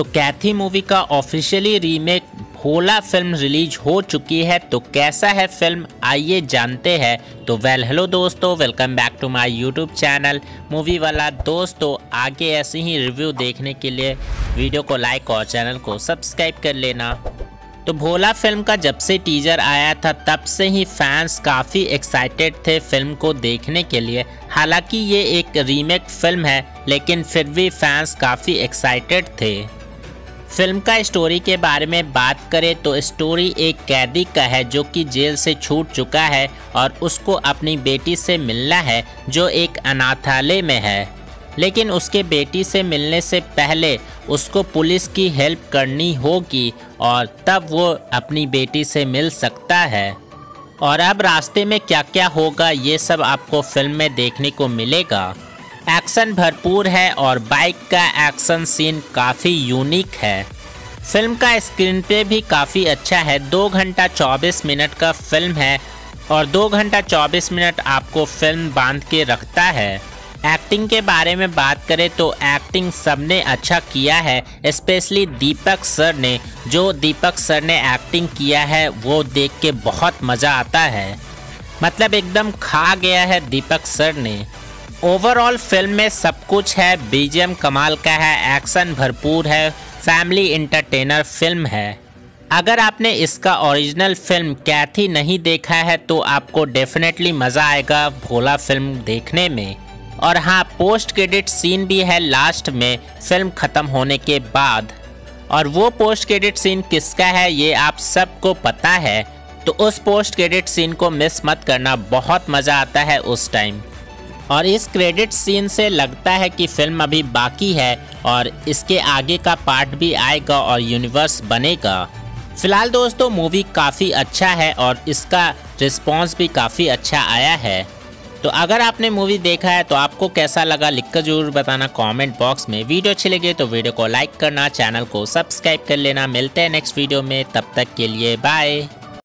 तो कैथी मूवी का officially remake Bholaa फ़िल्म रिलीज़ हो चुकी है तो कैसा है फ़िल्म, आइए जानते हैं। तो वेल हेलो दोस्तों welcome back to my YouTube channel movie वाला दोस्तों, आगे ऐसे ही रिव्यू देखने के लिए वीडियो को लाइक और चैनल को सब्सक्राइब कर लेना। तो भोला फ़िल्म का जब से टीजर आया था, तब से ही फैंस काफ़ी एक्साइटेड थे फ़िल्म को देखने के लिए। हालाँकि ये एक रीमेक फ़िल्म है, लेकिन फिर भी फैंस काफ़ी एक्साइटेड थे। फ़िल्म का स्टोरी के बारे में बात करें तो स्टोरी एक कैदी का है जो कि जेल से छूट चुका है और उसको अपनी बेटी से मिलना है, जो एक अनाथालय में है। लेकिन उसके बेटी से मिलने से पहले उसको पुलिस की हेल्प करनी होगी और तब वो अपनी बेटी से मिल सकता है। और अब रास्ते में क्या क्या होगा, ये सब आपको फ़िल्म में देखने को मिलेगा। एक्शन भरपूर है और बाइक का एक्शन सीन काफ़ी यूनिक है। फ़िल्म का स्क्रीन पे भी काफ़ी अच्छा है। दो घंटा चौबीस मिनट का फ़िल्म है और दो घंटा चौबीस मिनट आपको फ़िल्म बाँध के रखता है। एक्टिंग के बारे में बात करें तो एक्टिंग सबने अच्छा किया है। स्पेशली दीपक सर ने। जो दीपक सर ने एक्टिंग किया है, वो देख के बहुत मज़ा आता है। मतलब एकदम खा गया है दीपक सर ने। ओवरऑल फ़िल्म में सब कुछ है बीजेम कमाल का है एक्शन भरपूर है फैमिली इंटरटेनर फ़िल्म है। अगर आपने इसका ओरिजिनल फ़िल्म कैथी नहीं देखा है तो आपको डेफिनेटली मज़ा आएगा भोला फ़िल्म देखने में। और हाँ पोस्ट क्रेडिट सीन भी है लास्ट में फ़िल्म ख़त्म होने के बाद। और वो पोस्ट क्रेडिट सीन किसका है, ये आप सबको पता है तो उस पोस्ट क्रेडिट सीन को मिस मत करना, बहुत मज़ा आता है उस टाइम और इस क्रेडिट सीन से लगता है कि फ़िल्म अभी बाकी है और इसके आगे का पार्ट भी आएगा और यूनिवर्स बनेगा। फ़िलहाल दोस्तों मूवी काफ़ी अच्छा है और इसका रिस्पॉन्स भी काफ़ी अच्छा आया है। तो अगर आपने मूवी देखा है तो आपको कैसा लगा लिखकर ज़रूर बताना कमेंट बॉक्स में। वीडियो अच्छी लगे तो वीडियो को लाइक करना चैनल को सब्सक्राइब कर लेना। मिलते हैं नेक्स्ट वीडियो में, तब तक के लिए बाय